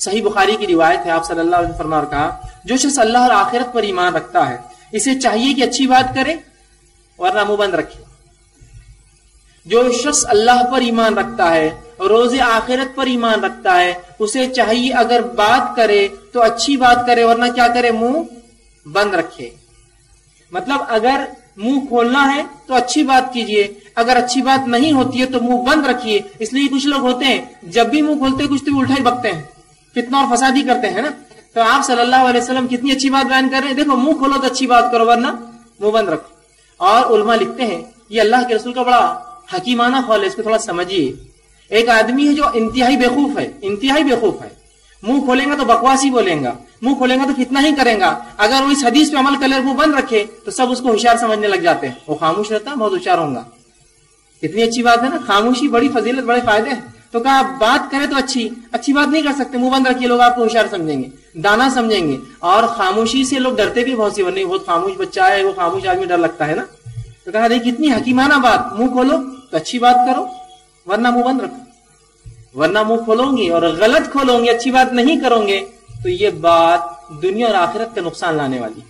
सही बुखारी की रिवायत है, आप सल्लल्लाहु अलैहि वसल्लम ने कहा, जो शख्स अल्लाह और आखिरत पर ईमान रखता है, इसे चाहिए कि अच्छी बात करे, वरना मुँह बंद रखे। जो शख्स अल्लाह पर ईमान रखता है, रोज़े आखिरत पर ईमान रखता है, उसे चाहिए अगर बात करे तो अच्छी बात करे, वरना क्या करे, मुँह बंद रखे। मतलब अगर मुँह खोलना है तो अच्छी बात कीजिए, अगर अच्छी बात नहीं होती है तो मुँह बंद रखिए। इसलिए कुछ लोग होते हैं, जब भी मुँह खोलते हैं, कुछ तो उल्टा ही बकते हैं। कितना और फसादी करते हैं ना? तो आप सल्लल्लाहु अलैहि वसल्लम कितनी अच्छी बात बयान कर रहे हैं? देखो, मुँह खोलो तो अच्छी बात करो, वरना मुँह बंद रखो। और उलमा लिखते हैं, ये अल्लाह के रसूल का बड़ा हकीमाना खौल है, इसको थोड़ा समझिए। एक आदमी है जो इंतहाई बेखूफ है, इंतहाई बेखूफ है। मुँह खोलेगा तो बकवास ही बोलेगा, मुँह खोलेगा तो कितना ही करेगा। अगर वो इस हदीस पे अमल कर मुँह बंद रखे तो सब उसको होशियार समझने लग जाते हैं। वो खामोश रहता है बहुत होशियार होगा। कितनी अच्छी बात है ना? खामोशी बड़ी फजीलत, बड़े फ़ायदे हैं। तो कहा आप बात करें तो अच्छी अच्छी बात नहीं कर सकते, मुँह बंद रखिए, लोग आपको होशियार समझेंगे, दाना समझेंगे। और खामोशी से लोग डरते भी बहुत सी नहीं बहुत खामोश बच्चा है, वो खामोश आदमी डर लगता है ना? तो कहा नहीं कितनी हकीमाना बात, मुँह खोलो तो अच्छी बात करो, वरना मुँह बंद रखो। वरना मुँह खोलोगे और गलत खोलोगे, अच्छी बात नहीं करोगे तो ये बात दुनिया और आखिरत का नुकसान लाने वाली है।